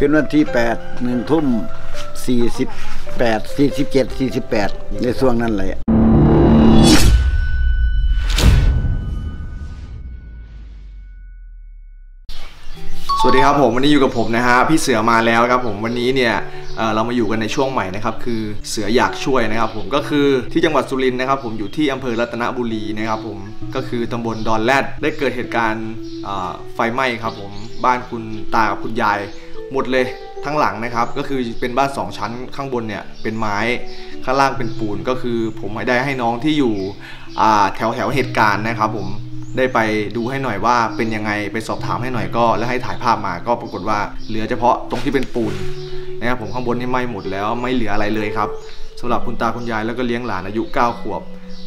ขึ้นวันที่แปดหนึ่งทุ่มสี่สิบแปดสี่สิบเจ็ดสี่สิบแปดในช่วงนั้นเลยสวัสดีครับผมวันนี้อยู่กับผมนะฮะพี่เสือมาแล้วครับผมวันนี้เนี่ยเออเรามาอยู่กันในช่วงใหม่นะครับคือเสืออยากช่วยนะครับ ผมก็คือที่จังหวัดสุรินทร์นะครับ ผมอยู่ที่อำเภอรัตนบุรีนะครับ ผมก็คือตำบลดอนแรดได้เกิดเหตุการณ์ไฟไหม้ครับ ผมบ้านคุณตากับคุณยาย หมดเลยทั้งหลังนะครับ ก็คือเป็นบ้าน 2 ชั้นข้างบนเนี่ยเป็นไม้ข้างล่างเป็นปูนก็คือผมได้ให้น้องที่อยู่แถวแถวเหตุการณ์นะครับ ผมได้ไปดูให้หน่อยว่าเป็นยังไงไปสอบถามให้หน่อยก็ แล้วให้ถ่ายภาพมาก็ปรากฏว่าเหลือเฉพาะตรงที่เป็นปูนนะครับผมข้างบนนี่ไหม้หมดแล้วไม่เหลืออะไรเลยครับสำหรับคุณตาคุณยายแล้วก็เลี้ยงหลานอายุ 9 ขวบ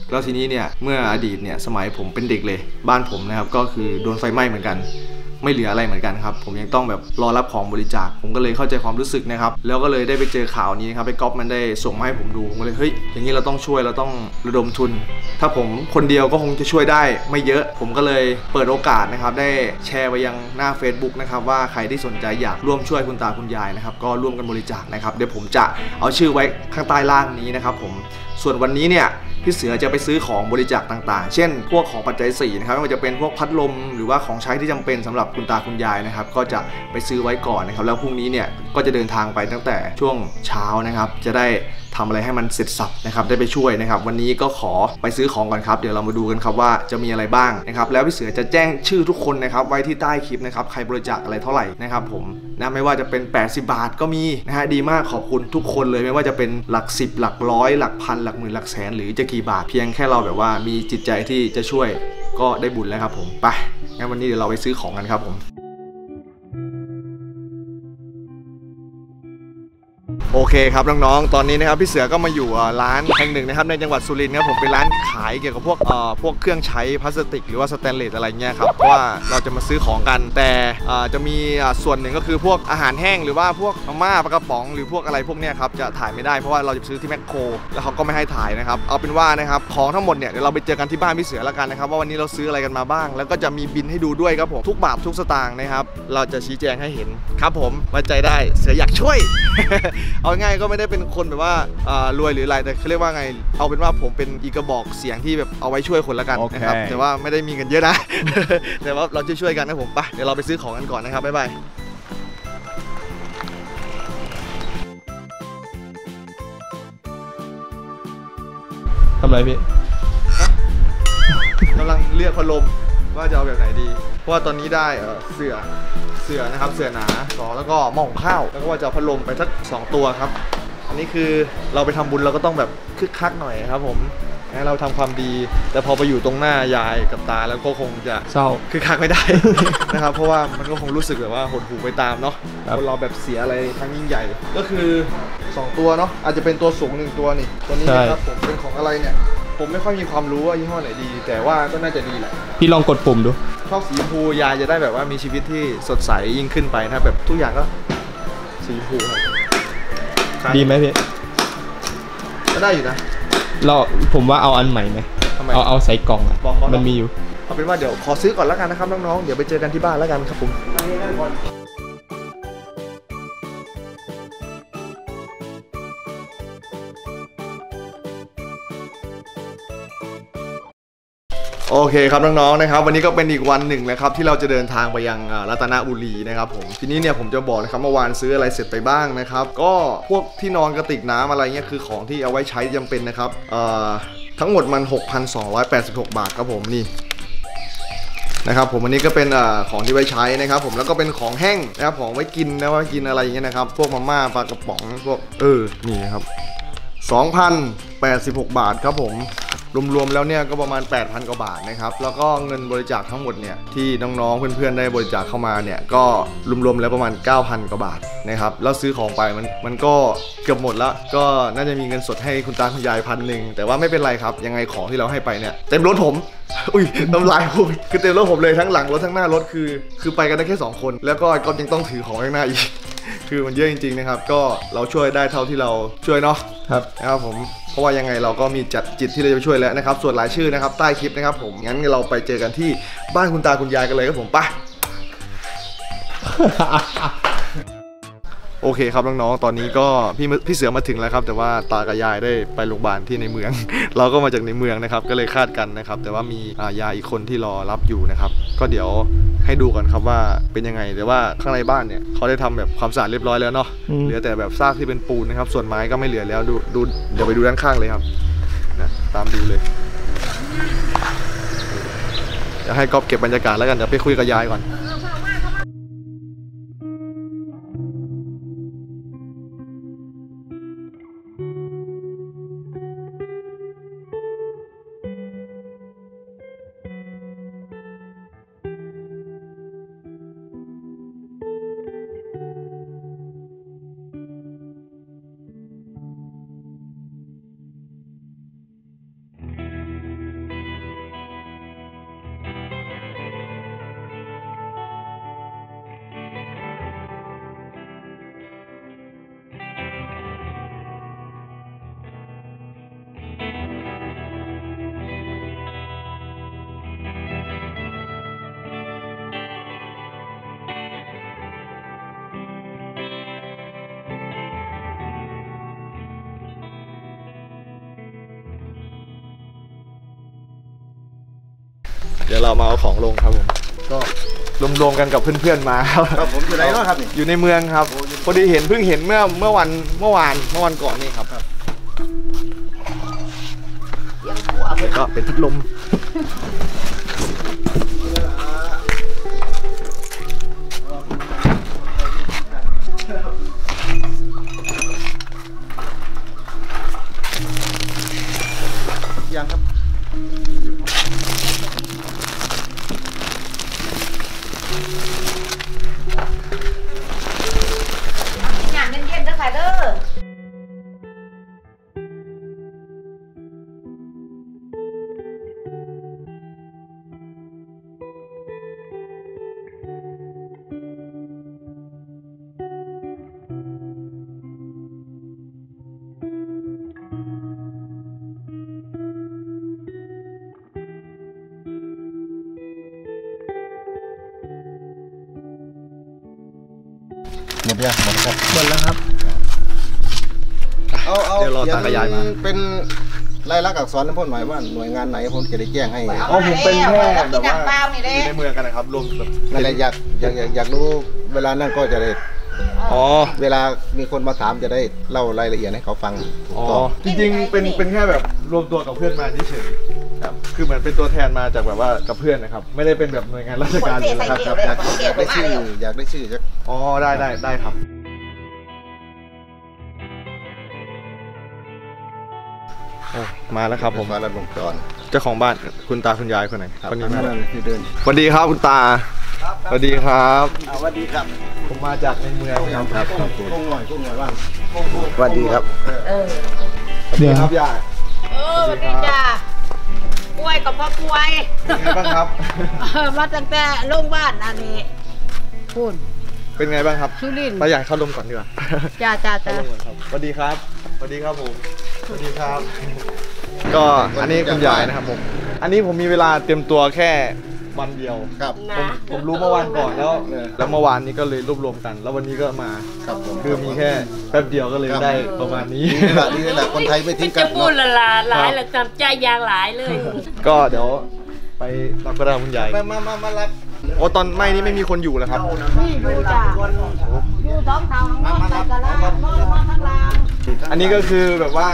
แล้วทีนี้เนี่ยเมื่ออดีตเนี่ยสมัยผมเป็นเด็กเลย บ้านผมนะครับก็คือโดนไฟไหม้เหมือนกัน ไม่เหลืออะไรเหมือนกันครับ ผมยังต้องแบบรอรับของบริจาค ผมก็เลยเข้าใจความรู้สึกนะครับ แล้วก็เลยได้ไปเจอข่าวนี้ครับไปก๊อปมันได้ส่งมาให้ผมดู ผมก็เลยเฮ้ย อย่างนี้เราต้องช่วย เราต้องระดมทุน ถ้าผมคนเดียวก็คงจะช่วยได้ไม่เยอะ ผมก็เลยเปิดโอกาสนะครับ ได้แชร์ไปยังหน้า Facebook นะครับว่าใครที่สนใจอยากร่วมช่วยคุณตาคุณยายนะครับ ก็ร่วมกันบริจาคนะครับ เดี๋ยวผมจะเอาชื่อไว้ข้างใต้ล่างนี้นะครับ ผม ส่วนวันนี้เนี่ยพี่เสือจะไปซื้อของบริจาคต่างๆ เช่น พวกของปัจจัย4นะครับไม่ว่าจะเป็นพวกพัดลมหรือว่าของใช้ที่จำเป็นสำหรับคุณตาคุณยายนะครับ ก็จะไปซื้อไว้ก่อนนะครับ แล้วพรุ่งนี้เนี่ยก็จะเดินทางไปตั้งแต่ช่วงเช้านะครับ จะได้ทำอะไรให้มันเสร็จสับนะครับ ได้ไปช่วยนะครับ วันนี้ก็ขอไปซื้อของก่อนครับ เดี๋ยวเรามาดูกันครับว่าจะมีอะไรบ้างนะครับ แล้วพี่เสือจะแจ้งชื่อทุกคนนะครับ ไว้ที่ใต้คลิปนะครับ ใครบริจาคอะไรเท่าไหร่นะครับ ผมนะไม่ว่าจะเป็น 80 บาทก็มีนะฮะ ดีมากขอบคุณทุกคนเลยไม่ว่าจะเป็นหลัก 10 หลักร้อย หลักพัน หลักหมื่น หลักแสน หรือจะกี่บาท เพียงแค่เราแบบว่ามีจิตใจที่จะช่วยก็ได้บุญแล้วครับผม ไป งั้นวันนี้เดี๋ยวเราไปซื้อของกันครับผม โอเคครับน้องๆ ตอนนี้นะครับพี่เสือก็มาอยู่ร้านแห่งหนึ่งนะครับในจังหวัดสุรินทร์ครับผมเป็นร้านขายเกี่ยวกับพวกเอ่อพวกเครื่องใช้พลาสติก หรือว่าสแตนเลสอะไรเงี้ยครับเพราะว่าเราจะมาซื้อของกันแต่อ่าจะมีอ่าส่วนหนึ่งก็คือพวกอาหารแห้งหรือว่าพวกมาม่าปลากระป๋องหรือพวกอะไรพวกเนี้ยครับจะถ่ายไม่ได้เพราะว่าเราจะซื้อที่แมคโครแล้วเขาก็ไม่ให้ถ่ายนะครับเอาเป็นว่านะครับของทั้งหมดเนี่ยเดี๋ยวเราไปเจอกันที่บ้านพี่เสือแล้วกันนะครับว่าวันนี้เราซื้ออะไรกันมาบ้าง แล้วก็จะมีบินให้ดูด้วยครับผมทุกบาททุกสตางค์นะครับเราจะชี้แจงให้เห็นครับผมไว้ใจได้เสืออยากช่วย เอาง่ายๆก็ไม่ได้เป็นคนแบบว่าอ่ารวยหรืออะไรแต่เขาเรียกว่าไง เอาเป็นว่าผมเป็นอีกระบอกเสียงที่แบบเอาไว้ช่วยคนละกันโอเคนะครับ แต่ว่าไม่ได้มีเงินเยอะนะ แต่ว่าเราช่วยๆกันนะผมไปเดี๋ยวเราไปซื้อของกันก่อนนะครับบ๊ายบายทำไรพี่กำลังเลือกพัดลม ว่าจะเอาแบบไหนดี เพราะว่าตอนนี้ได้เอ่อเสือเสือนะครับเสือหนาสองแล้วก็หม้อหุงข้าว แล้วก็ว่าจะเอาพัดลมไปสักสองตัวครับ อันนี้คือเราไปทำบุญเราก็ต้องแบบคึกคักหน่อยครับ ผมให้เราทำความดี แต่พอไปอยู่ตรงหน้ายายกับตาแล้วก็คงจะเศร้าคือคักไม่ได้นะครับ เพราะว่ามันก็คงรู้สึกแบบว่าหดหูไปตามเนาะครับคนเราแบบเสียอะไรครั้งยิ่งใหญ่ ก็คือ 2 ตัวเนาะอาจจะเป็นตัวสูงหนึ่งตัวนี่ตัวนี้นะครับผมเป็นของอะไรเนี่ย ผมไม่ค่อยมีความรู้ว่ายี่ห้อไหนดี แต่ว่าก็น่าจะดีแหละพี่ลองกดปุ่มดูชอบสีชมพูยายจะได้แบบว่ามีชีวิตที่สดใสยิ่งขึ้นไปถ้าแบบทุกอย่างก็สีชมพูครับดีไหมพี่ก็ได้อยู่นะ เราผมว่าเอาอันใหม่ไหมทำไม เอาเอาใส่กล่องอะบอกเขามัมันมีอยู่ เอาเป็นว่าเดี๋ยวขอซื้อก่อนแล้วกันนะครับน้องๆ เดี๋ยวไปเจอกันที่บ้านแล้วกันครับผม โอเคครับน้องๆนะครับ วันนี้ก็เป็นอีกวันหนึ่งนะครับที่เราจะเดินทางไปยังรัตนบุรีนะครับผมทีนี้เนี่ยผมจะบอกนะครับเมื่อวานซื้ออะไรเสร็จไปบ้างนะครับ ก็พวกที่นอนกระติกน้ำอะไรเงี้ยคือของที่เอาไว้ใช้จำเป็นนะครับทั้งหมดมัน 6,286 บาทครับผมนี่นะครับผมอันนี้ก็เป็นอของที่ไว้ใช้นะครับผมแล้วก็เป็นของแห้งนะครับของไว้กินนะว่ากินอะไรอย่างเงี้ยนะครับ พวกมาม่าปลากระป๋องพวกเออนี่ครับ2,086 บาทครับผม รวมๆแล้วเนี่ยก็ประมาณ 8,000 กว่าบาทนะครับ แล้วก็เงินบริจาคทั้งหมดเนี่ยที่น้องๆ เพื่อนๆ ได้บริจาคเข้ามาเนี่ยก็รวมๆแล้วประมาณ 9,000 กว่าบาทนะครับ แล้วซื้อของไปมันมันก็เกือบหมดแล้วก็น่าจะมีเงินสดให้คุณตาคุณยายพันหนึ่งแต่ว่าไม่เป็นไรครับ ยังไงของที่เราให้ไปเนี่ยเต็มรถผม อุ้ยน้ำลายพูดคือเต็มรถผมเลยทั้งหลังรถทั้งหน้ารถคือ คือไปกันได้แค่สองคน แล้วก็ก็ยังต้องถือของข้างหน้าอีก คือมันเยอะจริงๆนะครับ ก็เราช่วยได้เท่าที่เราช่วยเนาะครับนะครับผมเพราะว่ายังไงเราก็มีจัดจิตที่เราจะช่วยแล้วนะครับ ส่วนรายชื่อนะครับ ใต้คลิปนะครับ ผมงั้นเราไปเจอกันที่บ้านคุณตาคุณยายกันเลยครับผมไปโอเคครับน้องๆ ตอนนี้ก็พี่มพี่เสือมาถึงแล้วครับ แต่ว่าตากับยายได้ไปโรงพยาบาลที่ในเมือง เราก็มาจากในเมืองนะครับ ก็เลยคาดกันนะครับ แต่ว่ามีอ่ายายอีกคนที่รอรับอยู่นะครับ ก็เดี๋ยว ให้ดูก่อนครับว่าเป็นยังไงแต่ว่าข้างในบ้านเนี่ยเขาได้ทำแบบความสะอาดเรียบร้อยแล้วเนาะอืมเหลือแต่แบบซากที่เป็นปูนนะครับ ส่วนไม้ก็ไม่เหลือแล้วดูดูเดี๋ยวไปดูด้านข้างเลยครับนะตามดูเลยเดี๋ยวให้ก๊อฟเก็บบรรยากาศแล้วกันเดี๋ยวไปคุยกับยายก่อน เดี๋ยวเรามาเอาของลงครับผมก็รวมๆกันกับเพื่อนๆมาครับครับผมอยู่ไหนเนาะครับนี่อยู่ในเมืองครับพอดีเห็นเพิ่งเห็นเมื่อเมื่อวันเมื่อวานเมื่อวันก่อนนี่ครับแล้วก็เป็นพัดลม หมดยังหมดครับหมดแล้วครับ เอาเอาเดี๋ยวรอตากับยายมา เป็นลายลักษณ์อักษรให้พ่นหมายว่าหน่วยงานไหนผมจะได้แจ้งให้อ๋อผมเป็นแค่แบบว่าเปล่านี่อเด้ยู่ในเมืองกันนะครับรวมแบบนั่นแหละอยากอยากอยากอยากรู้เวลานั่นก็จะได้อ๋อเวลามีคนมาถามจะได้เล่ารายละเอียดให้เขาฟังถูกอ๋อต้องจริงๆเป็นเป็นแค่แบบรวมตัวกับเพื่อนมาเฉยๆ คือเหมือนเป็นตัวแทนมาจากแบบว่ากับเพื่อนนะครับ ไม่ได้เป็นแบบหน่วยงานราชการเลยนะครับครับอยากอยากได้ชื่ออยากได้ชื่อจะอ๋อได้ได้ได้ครับ มาแล้วครับผมมาแล้วลงจรเจ้าของบ้านคุณตาคุณยายคนไหนคนนี้มาคือเดินสวัสดีครับคุณตาสวัสดีครับสวัสดีครับ ผมมาจากในเมืองครับครับกุ้งหน่อยกุ้งหน่อยว่างสวัสดีครับเออสวัสดีครับยายเออสวัสดีจ้า ป่วยกับพ่อป่วยเป็นไงบ้างครับเออมาตั้งแต่โรงพยาบาลอันนี้พูนเป็นไงบ้างครับสุรินทร์ไปอยากเข้าลมก่อนดีกว่าจ้าจ้าเข้าจ้าลมก่อนครับสวัสดีครับสวัสดีครับผมสวัสดีครับ ก็อันนี้คุณยายนะครับผม อันนี้ผมมีเวลาเตรียมตัวแค่ วันเดียวครับ ผมผมรู้เมื่อวานก่อนแล้วเออ แล้วเมื่อวานนี้ก็เลยรวบรวมกัน แล้ววันนี้ก็มา ครับผม คือมีแค่แป๊บเดียวก็เลยครับ ได้ประมาณนี้ นี่แหละนี่แหละคนไทยไม่ทิ้งกัจะนพูดเนาะละลาหลายละจำใจยางหลายเลย ก็เดี๋ยวไปรับกระดาษคุณยายมามามามารับโอ้ตอนไม่นี่ไม่มีคนอยู่แล้วครับ นี่อยู่จ้าอยู่ท้อง อันนี้ก็คือแบบว่า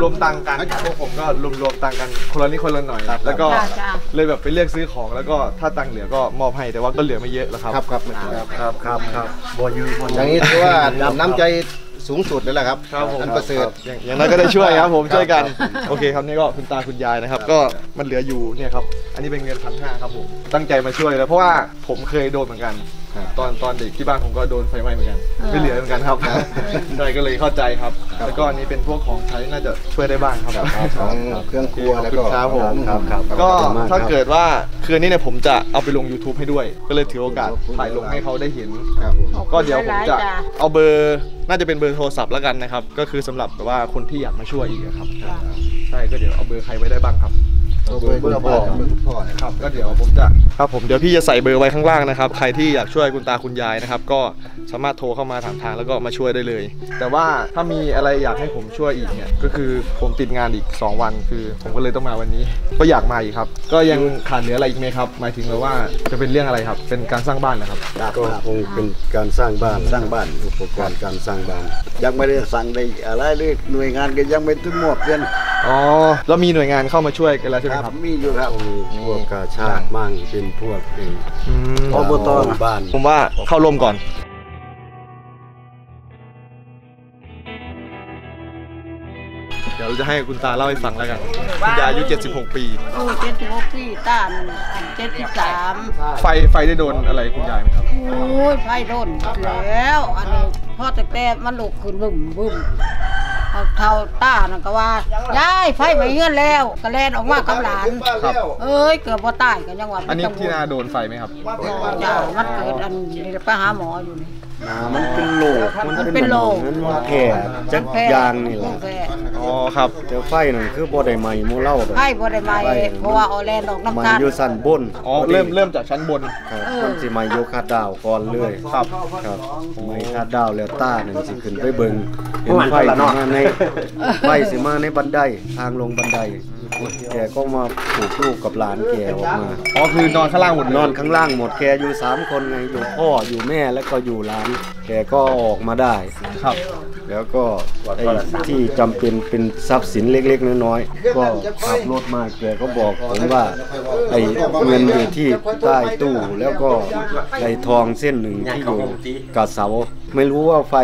รวมตังค์กันพวกผมก็รวมรวมตังค์กันคนละนิดคนละหน่อย แล้วก็จ้าจ้าเลยแบบไปเลือกซื้อของแล้วก็ถ้าตังค์เหลือก็มอบให้แต่ว่าก็เหลือไม่เยอะแล้วครับ ครับครับครับครับครับบอยูอย่างนี้ถือว่าน้ำใจสูงสุดเลยแหละครับครับผมอันประเสริฐอย่างอย่างนั้นก็ได้ช่วยครับผมครับช่วยกันครับโอเคครับนี่ก็คุณตาคุณยายนะครับ ก็มันเหลืออยู่เนี่ยครับ อันนี้เป็นเงินพันห้าครับผมตั้งใจมาช่วยแล้วเพราะว่าผมเคยโดนเหมือนกันตอนตอนเด็กที่บ้านผมก็โดนไฟไหม้เหมือนกัน ไม่เหลือเหมือนกันครับใช่ก็เลยเข้าใจครับ แล้วก็อันนี้เป็นพวกของใช้น่าจะช่วยได้บ้างครับของเครื่องครัวแล้วก็ครับผมครับครับก็ถ้าเกิดว่าคืนนี้เนี่ยผมจะเอาไปลง YouTube ให้ด้วย ก็เลยถือโอกาสถ่ายลงให้เขาได้เห็นครับผมก็เดี๋ยวผมจะเอาเบอร์น่าจะเป็นเบอร์โทรศัพท์แล้วกันนะครับ ก็คือสำหรับแบบว่าคนที่อยากมาช่วยอีกอะครับใช่ก็เดี๋ยวเอาเบอร์ใครไว้ได้บ้างครับ เบอร์คุณพ่อเบอร์คุณพ่อครับก็เดี๋ยวผมจะครับผมเดี๋ยวพี่จะใส่เบอร์ไว้ข้างล่างนะครับ ใครที่อยากช่วยคุณตาคุณยายนะครับ ก็สามารถโทรเข้ามาถามทางแล้วก็มาช่วยได้เลย แต่ว่าถ้ามีอะไรอยากให้ผมช่วยอีกเนี่ยก็คือผมติดงานอีก 2 วันคือ ผมก็เลยต้องมาวันนี้ ก็อยากมาอีกครับ ก็ยังขาดเหลืออะไรอีกไหมครับ หมายถึงเลยว่าจะเป็นเรื่องอะไรครับ เป็นการสร้างบ้านนะครับก็คงเป็นการสร้างบ้านสร้างบ้านอุปกรณ์การสร้างบ้าน ยังไม่ได้สั่งได้อะไรเลยหน่วยงานก็ยังไม่ถึงหมดเดือนอ๋อแล้วมีหน่วยงานเข้ามาช่วยกันแล้วใช่ไหมคครัรับบมีอยู่ครับมีพวกกาชาติมั่งเป็นพวกเองอืมอบตหมู่บ้าน ผมว่าเข้าร่วมก่อนเดี๋ยวเราจะให้คุณตาเล่าให้ฟังแล้วกัน คุณยายอายุ 76 ปีโอ้เจ็ดสิบหกสี่ต้านเจ็ดสิบสามไฟไฟได้โดนอะไรคุณยายไหมครับ โอ้ย ไฟโดนแล้ว อันนี้พ่อแต่แต่มันลุกขึ้นบึ้มบึ้ม เอาเท่าต้านั่นก็ว่ายายไฟไหม้เงื่อนแล้วก็แล่นออกมากับหลานครับเอ้ยเกือบว่าตายกันยังว่าอันนี้เป็ที่จังหวะนาโดนไฟไหมครับจ้ามันเกิดอันนี้ไปหาหมออยู่นี่นามันเป็นโลก มันเป็นโรคมันว่าแก่จักยางนี่แหละแพ้อ๋อครับแต่ไฟนั่นคือบ่ได้ใหม่หมู่เล่าดอกไฟบ่ได้ไหม้เพราะว่าเอาแลนออกใหม่น้ำตาลอยู่สั้นบนอ๋อเริ่มเริ่มจากชั้นบนครับเออมันสิใหม่อยู่คาดดาวก่อนเลยครับครับใหม่คาดดาวแล้วต้านั่นสิขึ้นไปเบิ่งเห็นไฟสิมาในไฟสิมาในบันไดทางลงบันได แกก็มาปลูกลูกกับหลานแกออกมาอ๋อคือนอนข้างล่างหมดเลยนอนข้างล่างหมดแกอยู่สามคนไงอยู่พ่ออยู่แม่แล้วก็อยู่หลาน แกก็ออกมาได้ครับ แล้วก็ไอ้ที่จำเป็นเป็นทรัพย์สินเล็กๆน้อยๆก็ขับรถมาแกก็บอกผมว่าไอ้เงินอยู่ที่ใต้ตู้แล้วก็ไอ้ทองเส้นหนึ่งที่อยู่กับเสา ไม่รู้ว่าไฟ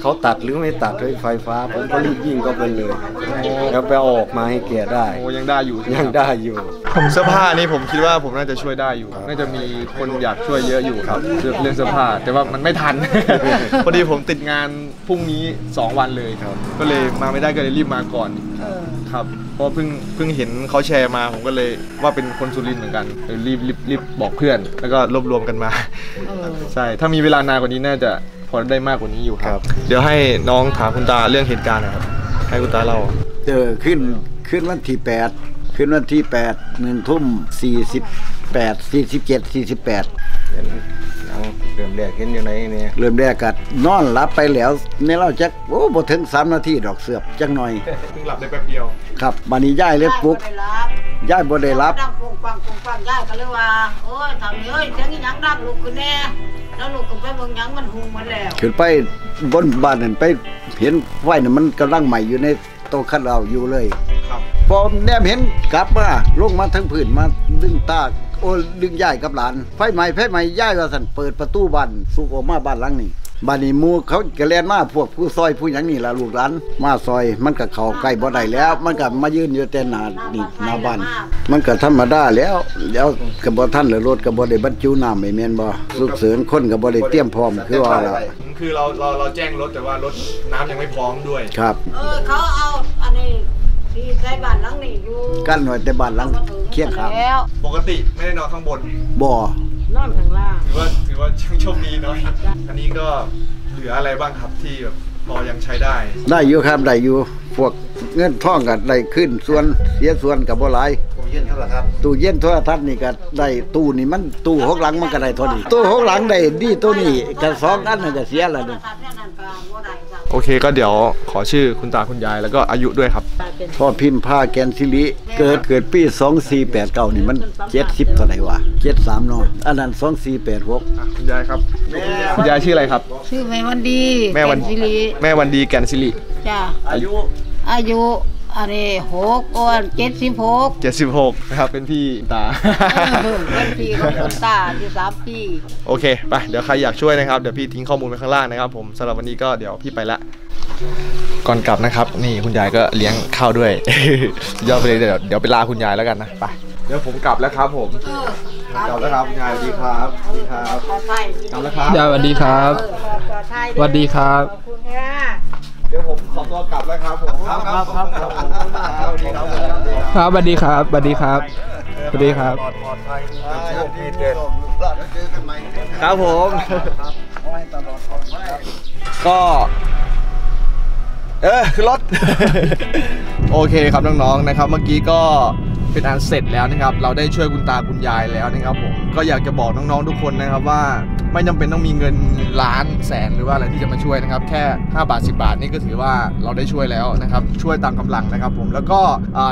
เขาตัดหรือไม่ตัดด้วยไฟฟ้า ผมก็รีบวิ่งก็ไปเลย แล้วไปเอาออกมาให้แกได้โอ้ยังได้อยู่ใช่ไหมยังได้อยู่ผมเสื้อผ้านี่ผมคิดว่าผมน่าจะช่วยได้อยู่ น่าจะมีคนอยากช่วยเยอะอยู่ครับเรื่องเรื่องเสื้อผ้าแต่ว่ามันไม่ทัน พอดีผมติดงานพรุ่งนี้ 2 วันเลยครับ ก็เลยมาไม่ได้ก็เลยรีบมาก่อนเออครับเพราะเพิ่งเพิ่งเห็นเขาแชร์มาผมก็เลยว่าเป็นคนสุรินทร์เหมือนกันเลยรีบรีบรีบบอกเพื่อน แล้วก็รวบรวมกันมาเออใช่ถ้ามีเวลานานกว่านี้น่าจะ พอได้มากกว่านี้อยู่คครัรับบเดี๋ยวให้น้องถามคุณตาเรื่องเหตุการณ์นะครับ ให้คุณตาเล่าเจอขึ้นขึ้นวันที่แปดขึ้นวันที่แปดหนึ่งทุ่มสี่สิบแปดสี่สิบเจ็ดสี่สิบแปดเริ่มแรกเห็นอยู่ไหนเนี่ยเริ่มแรกกัดนอนหลับไปแล้วในเราจักโอ้บ่ถึงสามนาทีดอกเสือบจังหน่อยเพิ่งหลับได้แป๊บเดียว ครับบันนี้ย้ายเลยปลุกได้บ่ได้รับย้ายบ่ได้รับดังปุงปังปุงปังยายก็เลยว่าโอ้ยทำนี้เอ้ยเสียงอีหยังดังลุกขึ้นแน่ แล้วลุกขึ้นไปเบิ่งหยังมันหุงหมันแล้วขึ้นไปบนบ้านนั่นไปเห็นไฟน่ะมันกำลังใหม่อยู่ในโต๊ะคัดเราอยู่เลย ครับ พอแนมเห็นกลับมาลงมาทั้งพื้นมาดึงตาโอ้ดึงยายกับหลาน ไฟใหม่ไฟใหม่ยายว่าสั่นเปิดประตูบ้านสุกออกมาบ้านหลังนี้ บ้านนี้หมู่เขาก็แล่นมาพวกผู้ซอยผู้หยังนี่ล่ะลูกหลานมาซอย มันก็เข้าใกล้บ่ได้แล้ว มันก็มายืนอยู่แต่หน้านี่หน้าบ้านมันก็ธรรมดาแล้วแล้วก็บ่ทันเลยรถก็บ่ได้บรรจุน้ำให้แม่นบ่สุกเสริญคนก็บ่ได้เตรียมพร้อมคือว่าล่ะคือเราเราเราแจ้งรถแต่ว่ารถน้ำยังไม่พร้อมด้วย ครับ เออเขาเอาอันนี้ที่ใส่บ้านหลังนี้อยู่กั้นไว้แต่บ้านหลังเคียงข้างแล้วปกติไม่ได้นอนข้างบนบ่ นอนข้างล่าง ถือว่าถือว่าโชคดีเนาะอันนี้ก็เหลืออะไรบ้างครับที่แบบพอยังใช้ได้ ได้อยู่ครับได้อยู่พวกเงินทองก็ได้ขึ้นส่วนเสียส่วนก็บ่หลายผมยื่นเท่าไหร่ครับตู้เย็นโทรทัศน์นี่ก็ได้ตู้นี่มันตู้หกหลังมันก็ได้เท่านี้ตู้หกหลังได้ดีตัวนี้ก็สองอันนั่นก็เสียแล้วนี่ตัดแน่นั่นก็บ่ได้จ้ะ โอเคก็เดี๋ยวขอชื่อคุณตาคุณยายแล้วก็อายุด้วยครับพ่อพิมพ์ผ้าแกนซิลิเกิดเกิดปี2489นี่มัน70เท่าไหร่วะ73เนาะอันนั้น2486อะคุณยายครับคุณยายชื่ออะไรครับ ชื่อแม่วันดีแม่วันเป็สิริแม่วันดีแก่นสิริจ้ะอายุอายุ อันนี้หกอ้วนเจ็ดสิบหก76นะครับเป็นพี่ตา เป็นพี่ของคนตาอยู่สามปีโอเคไปเดี๋ยวใครอยากช่วยนะครับเดี๋ยวพี่ทิ้งข้อมูลไว้ข้างล่างนะครับผมสำหรับวันนี้ก็เดี๋ยวพี่ไปละ ก่อนกลับนะครับ นี่คุณยายก็เลี้ยงข้าวด้วยยอดไปเลยเดี๋ยวเดี๋ยวไปลาคุณยายแล้วกันนะไปเดี๋ยวผมกลับแล้วครับผมเออกลับแล้วครับคุณยายสวัสดีครับสวัสดีครับ ปลอดภัยกลับแล้วครับ ยายสวัสดีครับเออปลอดภัยสวัสดีครับ ขอบคุณค่ะเดี๋ยวผมขอตัวกลับแล้วครับผมครับครับครับครับสวัสดีครับครับสวัสดีครับสวัสดีครับสวัสดีครับปลอดปลอดภัยโชคดีเด็ดครับผมก็เออคือรถ โอเคครับน้องๆนะครับ เมื่อกี้ก็ เป็นอันเสร็จแล้วนะครับ เราได้ช่วยคุณตาคุณยายแล้วนะครับผมก็อยากจะบอกน้องๆทุกคนนะครับว่าไม่จำเป็นต้องมีเงินล้านแสนหรือว่าอะไรที่จะมาช่วยนะครับ แค่ 5 บาท 10 บาทนี่ก็ถือว่าเราได้ช่วยแล้วนะครับ ช่วยตามกำลังนะครับผมแล้วก็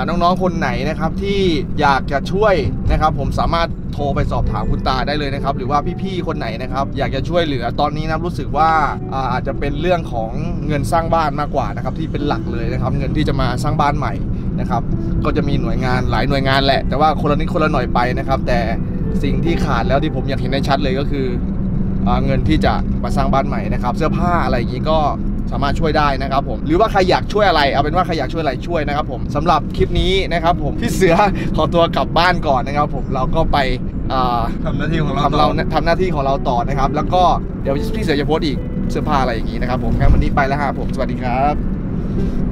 น้องๆคนไหนนะครับที่อยากจะช่วยนะครับ ผมสามารถโทรไปสอบถามคุณตาได้เลยนะครับ หรือว่าพี่ๆคนไหนนะครับ อยากจะช่วยเหลือตอนนี้นะรู้สึกว่าอาจจะเป็นเรื่องของเงินสร้างบ้านมากกว่านะครับที่เป็นหลักเลยนะครับ เงินที่จะมาสร้างบ้านใหม่ นะครับ ก็จะมีหน่วยงานหลายหน่วยงานแหละ แต่ว่าคนละนิดคนละหน่อยไปนะครับ แต่สิ่งที่ขาดแล้วที่ผมอยากเห็นได้ชัดเลยก็คืออาเงินที่จะมาสร้างบ้านใหม่นะครับ เสื้อผ้าอะไรอย่างนี้ก็สามารถช่วยได้นะครับผมหรือว่าใครอยากช่วยอะไรเอาเป็นว่าใครอยากช่วยอะไรช่วยนะครับผมสำหรับคลิปนี้นะครับผมพี่เสือขอตัวกลับบ้านก่อนนะครับ ผมเราก็ไปอ่าทำหน้าที่ของเราทำเราทำหน้าที่ของเราต่อนะครับ แล้วก็เดี๋ยวพี่เสือจะโพสต์อีกเสื้อผ้าอะไรอย่างนี้นะครับผมงั้นวันนี้ไปแล้วครับผมสวัสดีครับ